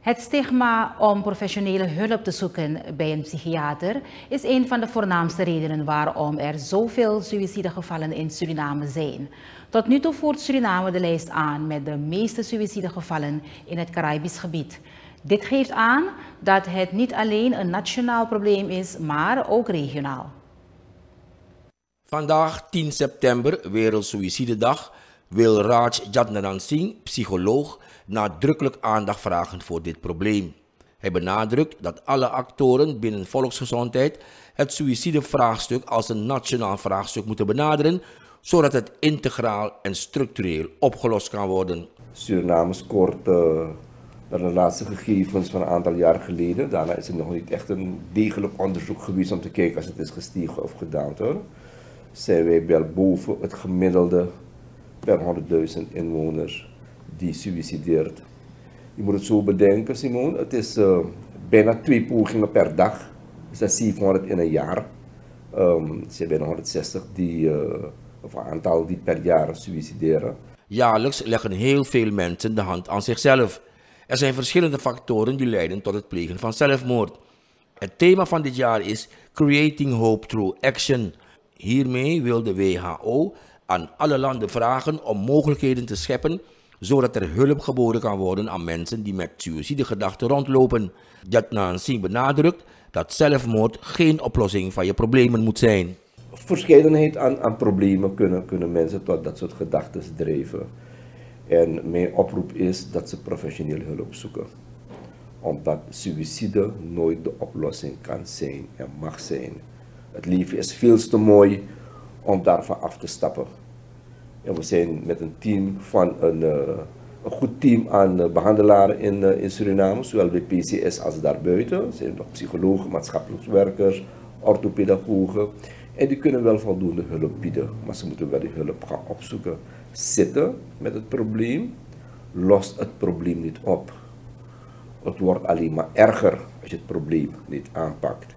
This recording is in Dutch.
Het stigma om professionele hulp te zoeken bij een psychiater is een van de voornaamste redenen waarom er zoveel suïcidegevallen in Suriname zijn. Tot nu toe voert Suriname de lijst aan met de meeste suïcidegevallen in het Caribisch gebied. Dit geeft aan dat het niet alleen een nationaal probleem is, maar ook regionaal. Vandaag 10 september, Wereldsuïcidedag, wil Raj Jadnaran Singh, psycholoog, nadrukkelijk aandacht vragen voor dit probleem. Hij benadrukt dat alle actoren binnen volksgezondheid het suïcidevraagstuk als een nationaal vraagstuk moeten benaderen, zodat het integraal en structureel opgelost kan worden. Suriname scoort uh, de laatste gegevens van een aantal jaar geleden. Daarna is er nog niet echt een degelijk onderzoek geweest om te kijken als het is gestegen of gedaald. Hoor. Zijn wij wel boven het gemiddelde per 100.000 inwoners die suicideert. Je moet het zo bedenken, Simon. Het is uh, bijna twee pogingen per dag. Dus dat is 700 in een jaar. Um, er zijn bijna 160 die, uh, of aantal die per jaar suicideren. Jaarlijks leggen heel veel mensen de hand aan zichzelf. Er zijn verschillende factoren die leiden tot het plegen van zelfmoord. Het thema van dit jaar is Creating Hope Through Action. Hiermee wil de WHO aan alle landen vragen om mogelijkheden te scheppen zodat er hulp geboden kan worden aan mensen die met suïcidegedachten rondlopen. Jatnan Singh benadrukt dat zelfmoord geen oplossing van je problemen moet zijn. Verscheidenheid aan, aan problemen kunnen, kunnen mensen tot dat soort gedachten drijven. En mijn oproep is dat ze professionele hulp zoeken. Omdat suïcide nooit de oplossing kan zijn en mag zijn. Het leven is veel te mooi om daarvan af te stappen. En we zijn met een team van een, uh, een goed team aan uh, behandelaren in, uh, in Suriname, zowel bij PCS als daarbuiten. Er zijn nog psychologen, maatschappelijk werkers, orthopedagogen. En die kunnen wel voldoende hulp bieden, maar ze moeten wel die hulp gaan opzoeken. Zitten met het probleem lost het probleem niet op. Het wordt alleen maar erger als je het probleem niet aanpakt.